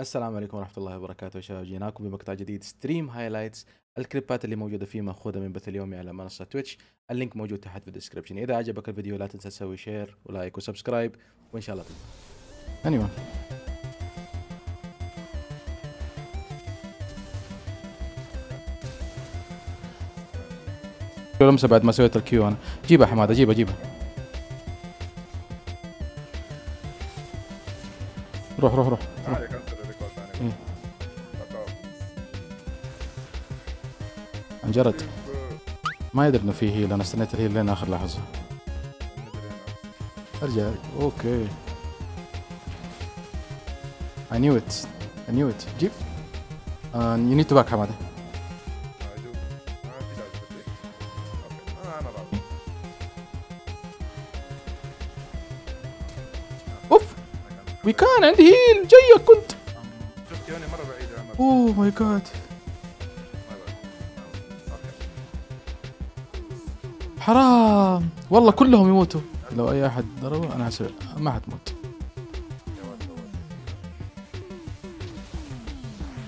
السلام عليكم ورحمة الله وبركاته شباب. جيناكم بمقطع جديد. stream highlights الكليبات اللي موجودة فيه مأخوذة من بث اليومي على منصة تويتش ال link موجود تحت في ال description إذا عجبك الفيديو لا تنسى تسوي share و like و subscribe وإن شاء الله تنفع anyway. بعد ما سويت ال Q أنا؟ جيبها حمادة جيبها جيبها. روح روح روح. عادي عن جرد. ما يدري إنه في heal أنا استنيت ال heal لين آخر لحظة. أرجع. okay. I knew it. I knew it. جيب. uh, you need to back حمادة. أوف. وي كان عندي heal جايك كنت. شفت يوني مرة بعيد يا عمر oh my god حرام. والله كلهم يموتوا. لو أي أحد ضربه أنا هسوي ما حتموت.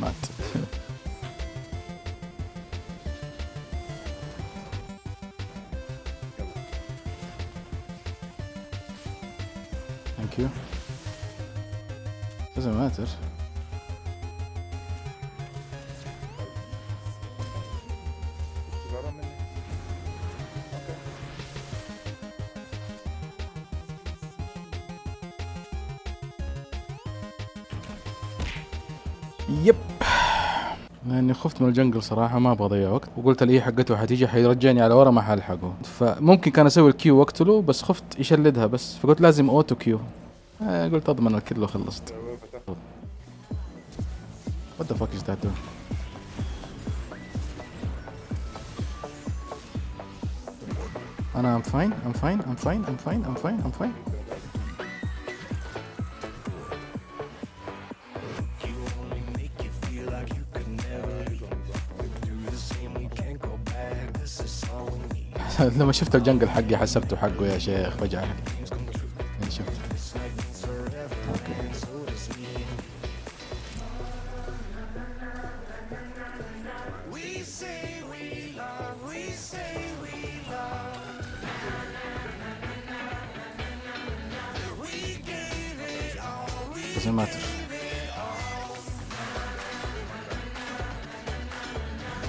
مات. thank you لأني خفت من ال jungle صراحة ما أبغى أضيع وقت. وقلت ال E حقته حتيجي حيرجعني على ورا ما حلحقه فممكن كان أسوي ال Q واقتله بس خفت يشلدها بس. فقلت لازم auto Q. آه قلت أضمن الكل وخلصت. The fuck is that doing? أنا I'm fine I'm fine I'm fine I'm fine I'm fine I'm fine. لما شفت الجنجل حقي حسبته حقه يا شيخ فجأة. أوكي matter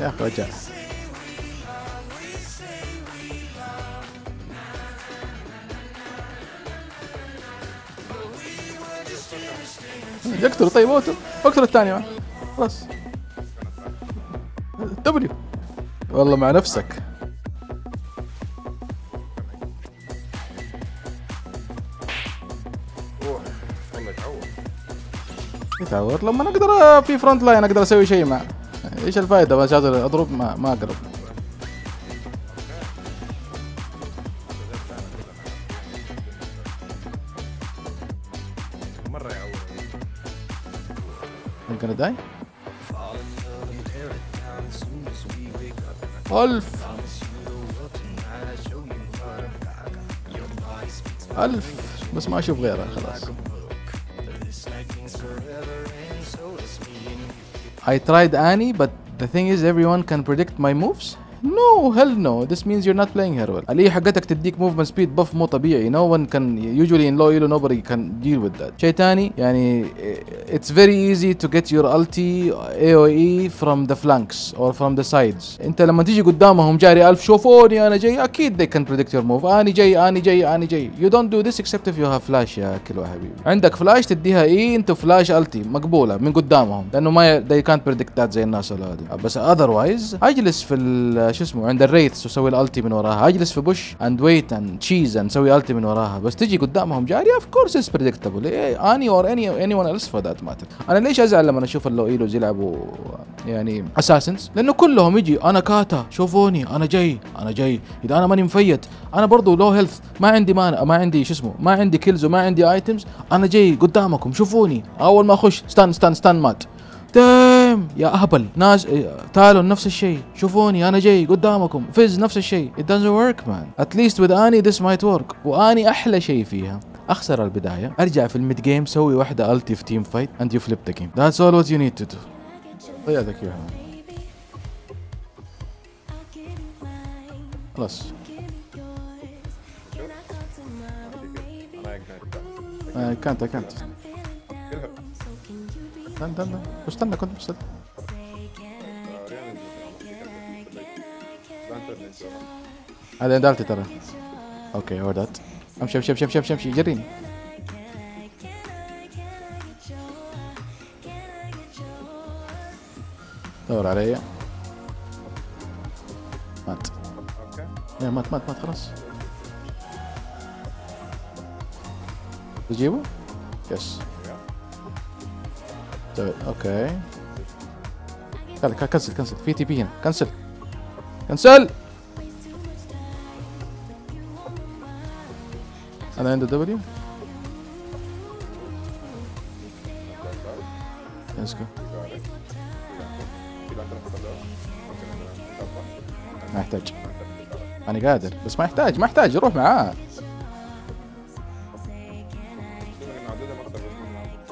يا أخي يقتل طيب auto اقتل الثاني. خلاص. W والله مع نفسك. يتعور. لما أقدر في frontline أقدر أسوي شيء معه إيش الفائده بس أضرب ما ما أقرب. gonna die ألف ألف بس ما أشوف غيره خلاص I tried Annie but the thing is everyone can predict my moves نو هل نو ذس مينز يو نوت بلاينج هير ويل الاي حقتك تديك movement speed buff مو طبيعي. no one can usually in low elo nobody can deal with that شيء ثاني يعني it's very easy to get your ulti AOE from the flanks or from the sides انت لما تيجي قدامهم جاري ألف شوفوني أنا جاي. أكيد they can predict your move اني جاي اني جاي اني جاي. you don't do this except if you have flash يا كلو حبيبي. عندك فلاش تديها E انت flash ulti مقبولة من قدامهم. لأنه ما ذي كانت بريدكت that زي الناس هذول. بس otherwise أجلس في شو اسمه عند ال wraith واسوي ال ulti من وراها. اجلس في bush and wait and chase and أسوي ulti من وراها. بس تجي قدامهم جاري of course it's predictable Annie or any anyone else for that matter أنا ليش أزعل لما أشوف ال low elos يلعبوا يعني assassins لأنه كلهم يجي أنا كاتا شوفوني أنا جاي أنا جاي. إذا أنا ماني مفيت أنا برضو low health ما عندي ما ما عندي شو اسمه ما عندي kills وما عندي items أنا جاي قدامكم شوفوني. أول ما أخش stun stun stun مات دام يا أهبل ناس تالون نفس الشيء. شوفوني أنا جاي قدامكم. Fizz نفس الشيء. It doesn't work man. At least with Annie this might work. و Annie أحلى شيء فيها. أخسر البداية. أرجع في ال mid game سوي واحدة ulti في team fight and you flip the game that's all what you need to do ضيع ذكي خلاص كانت كانت استنى استنى استنى كنت بس هذا دالتي ترى. أوكي هو ذات أمشي أمشي أمشي أمشي أمشي. جريني. دور علي. مات. يا مات مات مات خلاص. تجيبه؟ yes طيب okay. يلا cancel cancel. في TP هنا. cancel. cancel! أنا عند W let's go ما يحتاج. أنا قادر بس ما يحتاج ما يحتاج روح معاه.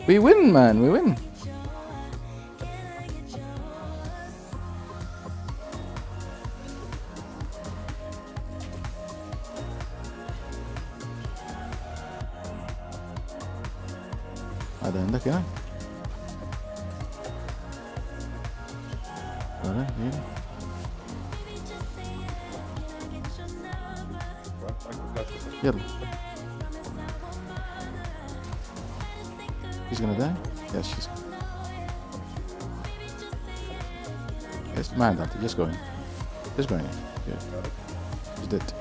we win man we win Huh? Yeah. Yalla. He's gonna die? Yes, she's. Yes, mind that. Just go in. Just go in. Yeah. He's dead.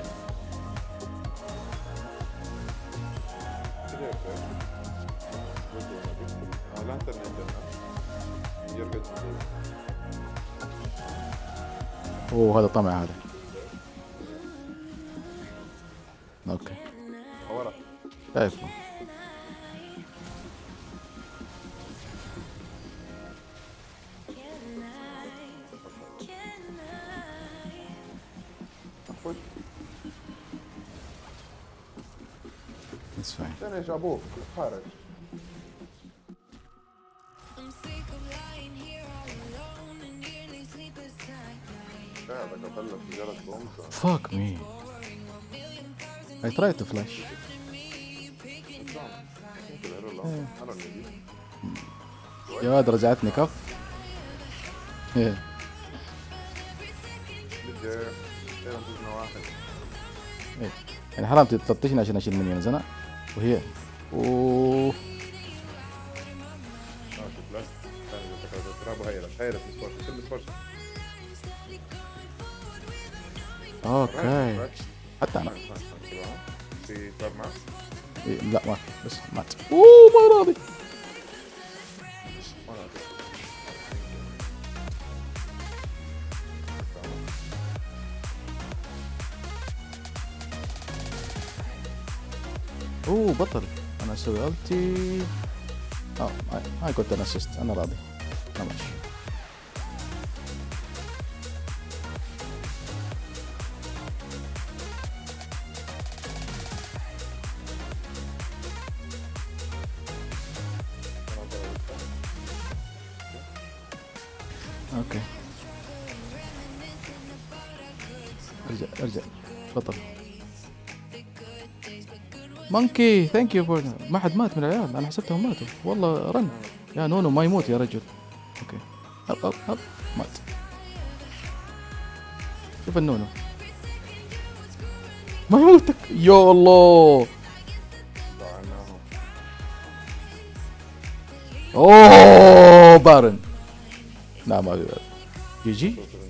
you. Porra, deu tá merda. Ok. Agora. É, pô. Foi. Isso aí. Pera aí, Jabu. Para. Fuck me. I tried to flash. اللي يا واد رجعتني كف. إيه. إيه. يعني حرام تطشني عشان أشيل مني أنا وهي أوه أوكي. حتى أنا. في معك إيه. لا ما في بس مات. أوه ما راضي. أوه بطل. أنا أسوي التي آه هاي- كنت أنا راضي. أوكي. أرجع أرجع. بطل مونكي ثانك يو فور ما حد مات من العيال. أنا حسبتهم ماتوا. والله رن يا نونو ما يموت يا رجل. أوكي. هب هب هب. مات. شوف النونو. ما يموتك. يا الله. أوه بارن لا ما جي جي شوف